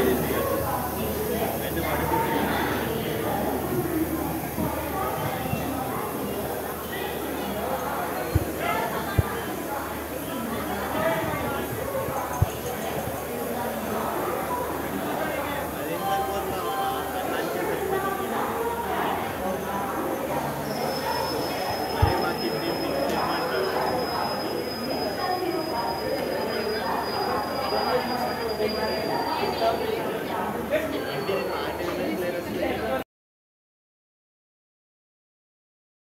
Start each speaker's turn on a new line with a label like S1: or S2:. S1: immediately.